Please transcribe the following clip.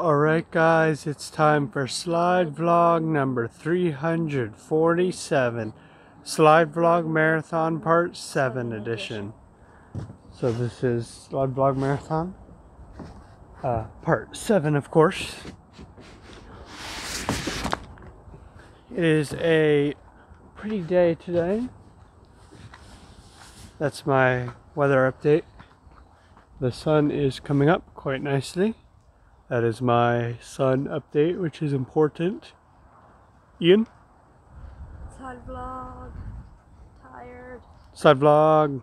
Alright guys, it's time for slide vlog number 347. Slide vlog marathon part 7 edition. So this is slide vlog marathon. Uh, part 7 of course. It is a pretty day today. That's my weather update. The sun is coming up quite nicely. That is my sun update, which is important. Ian? Side vlog. Tired. Side vlog.